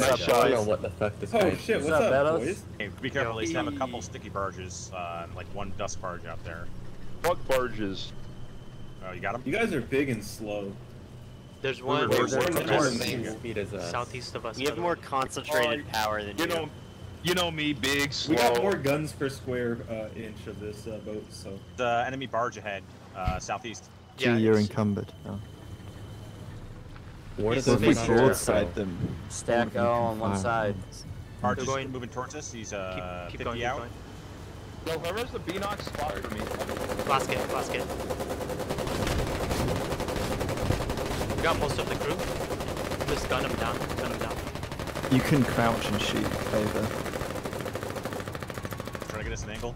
Nice I shot. don't know what the fuck this Oh guy shit, What's what's up, up, boys? Hey, be careful, they have a couple sticky barges, uh, like one dust barge out there. Fuck barges. Oh, you got him? You guys are big and slow. There's one Wait, There's wait, one wait, more wait. speed as us. southeast of us. We have more concentrated Oh, power than you. You know, you know me, big, slow. We got more guns per square uh, inch of this uh, boat, so. The enemy barge ahead, uh, southeast. Yeah, you're encumbered. Oh. What is So if this we on broadside them, Stack all on one side. Barge They're is going- moving towards us. He's uh, Keep, keep 50 going, keep out. going. Yo, whoever's the Beanox spot for me. Blast it, blast it. We got most of the crew. Just gun him down, gun him down. you can crouch and shoot over. Trying to get us an angle.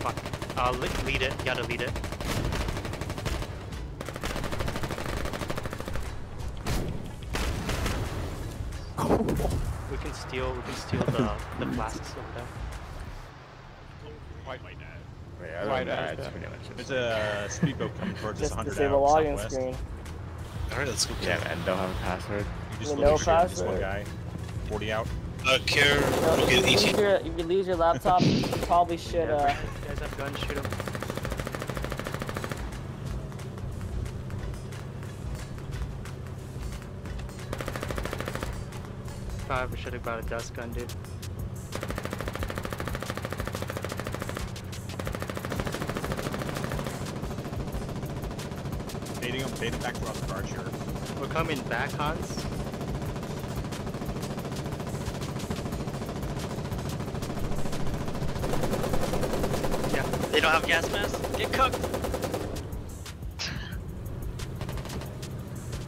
Fuck. Uh, le- lead it, you gotta lead it. Steal, we can steal the, the flasks over there. White might die. Wait, I Right don't know. after. It's pretty much There's a speedboat coming towards us Just 100 disable out login screen. Alright, let's go. Yeah, man, don't have a password. You just look no at shit, just one password. guy. 40 out. Uh, care. No, Okay, if, you lose your, if you lose your laptop, you probably should. Yeah, Uh, you guys have guns, shoot 'em. Probably should have brought a dust gun, dude. Baiting him, baiting back to us, barge here. We're coming back, Hans. Yeah, They don't have gas masks. Get cooked.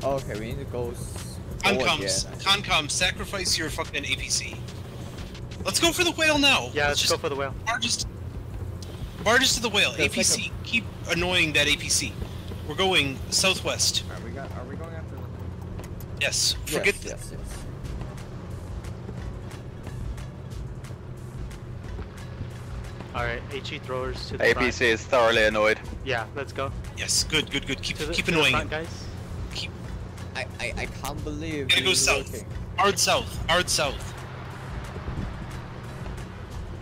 Oh, okay, we need to go. S- Concoms, Concom, sacrifice your fucking APC. Let's go for the whale now. yeah, let's just go for the whale. barges, barges to the whale. Yeah, it's like APC, keep annoying that APC. We're going southwest. Are we, got, are we going after? Yes, Yes, forget. yes, yes. Alright, HE throwers to the front. APC is thoroughly annoyed. Yeah, let's go. Yes, good, good, good. Keep the, keep to the annoying front, him. guys. I, I, I can't believe. Gotta go south. working. Hard south, hard south.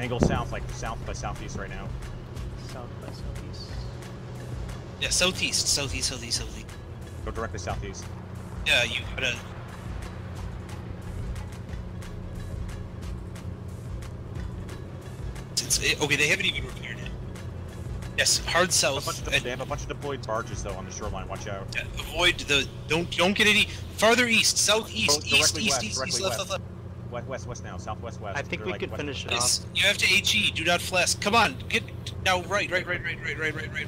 Angle south, like south by southeast right now. South by southeast. Yeah, southeast, southeast, southeast, southeast. Go directly southeast. Yeah, you gotta. It's, it, okay, they haven't even repaired it. Yes, hard They have a south. bunch of- they have a bunch of deployed barges though on the shoreline. Watch out. Yeah, avoid the don't don't get any farther east, southeast, Go east, east, west, east, east, left, west. left, left. West, west, west now. Southwest, west. I think They're we like can finish it Yes, off. you have to HE. Do not flask. Come on, get now. Right, right, right, right, right, right, right, right.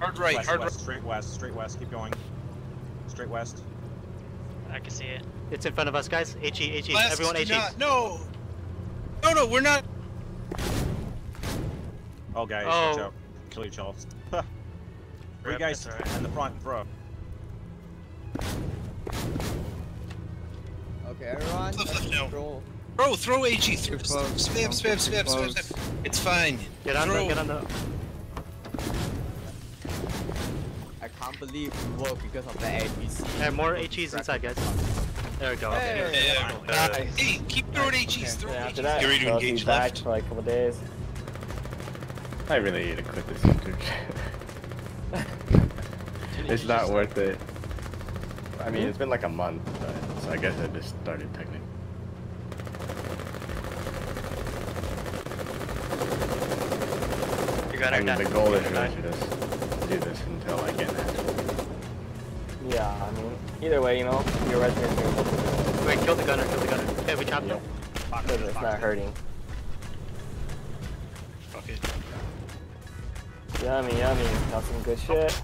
Hard right, west, hard west, right. straight west, straight west. Keep going. Straight west. I can see it. It's in front of us, guys. HE, HE. Flasks, Everyone do HE. not- No, no, no. We're not. Oh, guys, Oh. watch out. Kill yourselves. Three Rip, guys that's alright. in the front row. Okay, everyone. Left, left now. Bro, throw AG Through, Too close. spam, spam, spam, spam, spam. It's fine. Get on throw. the, get on the. I can't believe we work because of the APC. And more HEs inside, guys. There we go. Hey, okay. Yeah, let's go. Hey, keep throwing HEs. Okay. Throw yeah, HEs. after that, Get ready to engage back left. for like a couple days. I really need to quit this YouTube It's not worth it. I mean, hmm? it's been like a month, but, so I guess I just started technically. You got I it. mean, the goal is really to just do this until I get an actual. Yeah, I mean, either way, you know, your resume's gonna Wait, kill the gunner, kill the gunner. Okay, we chopped Yeah. him. Because it's not hurting. Yummy, yummy. Got some good shit.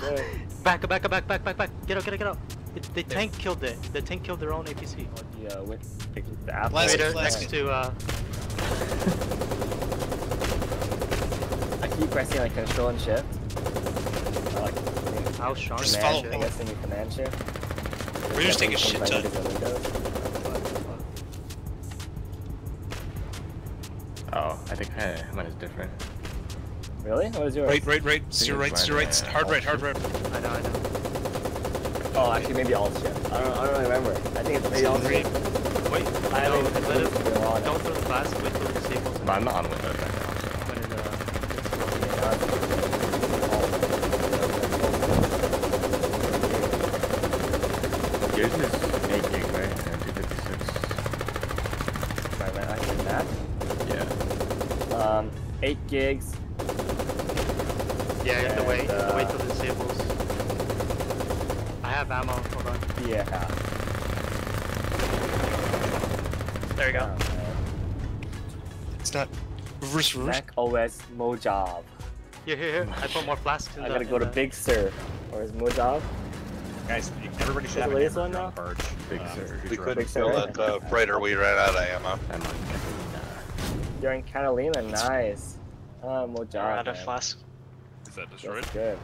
Good. Back, back, back, back, back, back. Get out, get out, get out. It, the tank killed it. The tank killed their own APC. The, uh, with the Blast athlete. blast next to, uh, I keep pressing like control and shift. I like how strong is follow- that I shit? guess when you command shift. We're just taking a shit ton. Oh, I think eh, mine is different. Really? What is yours? Right, right, right. It's to your right, it's to your right. Right, Hard right, hard right. I know, I know. Oh, actually, maybe alt shift. I don't, I don't really remember. I think it's maybe alt shift. Wait, I no, haven't let it, been on it. don't throw the flask, wait till it disables. But I'm not on Windows right now. So. When it, uh. Yours is 8 gig, right? And 256. Right, right, actually, that. Yeah. Um, 8 gigs. Yeah, you have to wait, And, uh, wait till it disables. I have ammo, hold on. Yeah. There we go. Oh. It's not reverse reverse. Mac OS Mojave. Here, here, here. I put more flasks in I the- gotta go to the- Big Sur. Or is Mojave? Guys, everybody should What's have the a latest hammer one on barge. Big um, Sur. We couldn't Big fill Sur. that uh, freighter. We ran out of ammo. I'm on You're in Catalina, nice. Uh, Mojave. We're out of man. Flask. Is that That's good.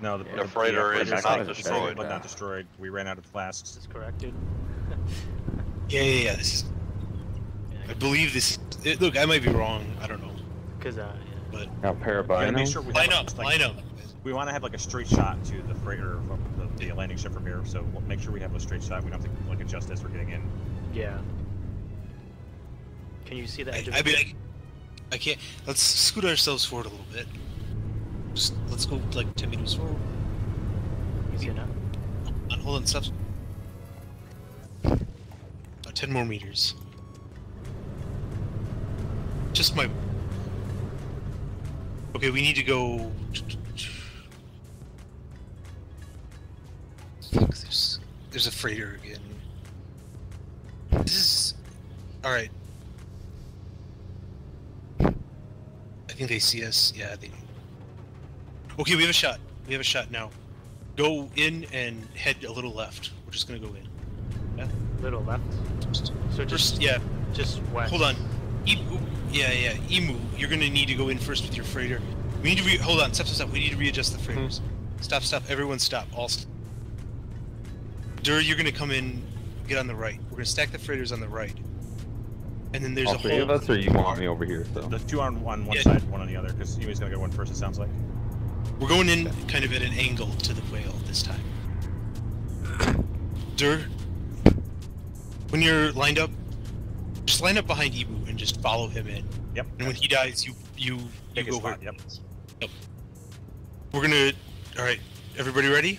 No, the, The freighter yeah, is freighter's not not destroyed but not destroyed. We ran out of flasks. This is correct, dude. Yeah, yeah, yeah. This is. I believe this. It, look, I might be wrong. I don't know. Cause, uh, yeah. Now We make sure we Line up, like, line up. We want to have like a straight shot to the freighter from the, the landing ship from here, so we'll make sure we have a straight shot. We don't have to like adjust as we're getting in. Yeah. Can you see the I, edge of I it? mean, I, I can't. Let's scoot ourselves forward a little bit. Just let's go like 10 meters forward. You see it now? On, hold on, stop. Uh, 10 more meters. Just my. Okay, we need to go. Fuck, there's, there's a freighter again. This is. Alright. I think they see us. Yeah, they. Okay, we have a shot. We have a shot now. Go in and head a little left. We're just gonna go in. Yeah. Little left. Just, So just, just yeah. just west. Hold on. Emu, yeah, yeah. Emu, you're gonna need to go in first with your freighter. We need to re- hold on. Stop, stop, stop. We need to readjust the hmm. freighters. Stop, stop. Everyone, stop. All. St- Dur, you're gonna come in. Get on the right. We're gonna stack the freighters on the right. And then there's All a three whole. of us, or you want me over here? So. The two on one one Yeah. side, one on the other, because Emu's gonna go one first. It sounds like. We're going in kind of at an angle to the whale this time. Dur, when you're lined up, just line up behind Emu and just follow him in. Yep. And when he dies, you you you Take his go where. spot, yep. Yep. We're gonna. All right, everybody ready?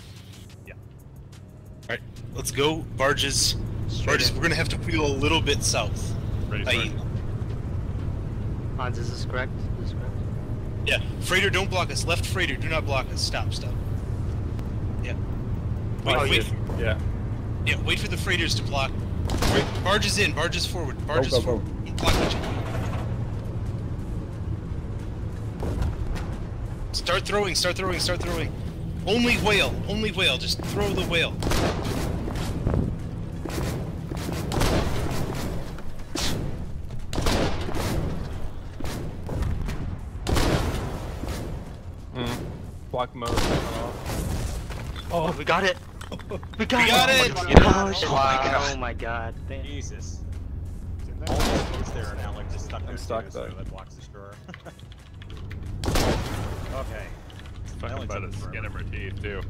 Yeah. All right, let's go. Barges. Straight Barges. in. We're gonna have to wheel a little bit south. Ready By for it. Hans, is this correct? Is this correct? Yeah, freighter, don't block us. Left freighter, do not block us. Stop, stop. Yeah. Wait, Oh, wait. you- Yeah. Yeah, wait for the freighters to block. Wait, barges in, barges forward, barges go, go. forward. Block. Start throwing, start throwing, start throwing. Only whale, only whale. Just throw the whale. Block mode. Oh, we got it! We got, We got it! it! Oh, Oh my my god! Oh my god! Damn. Jesus. All those boats there are now like just stuck there. I'm stuck, too, so that blocks the shore. okay. Fucking about took to skin him her teeth too.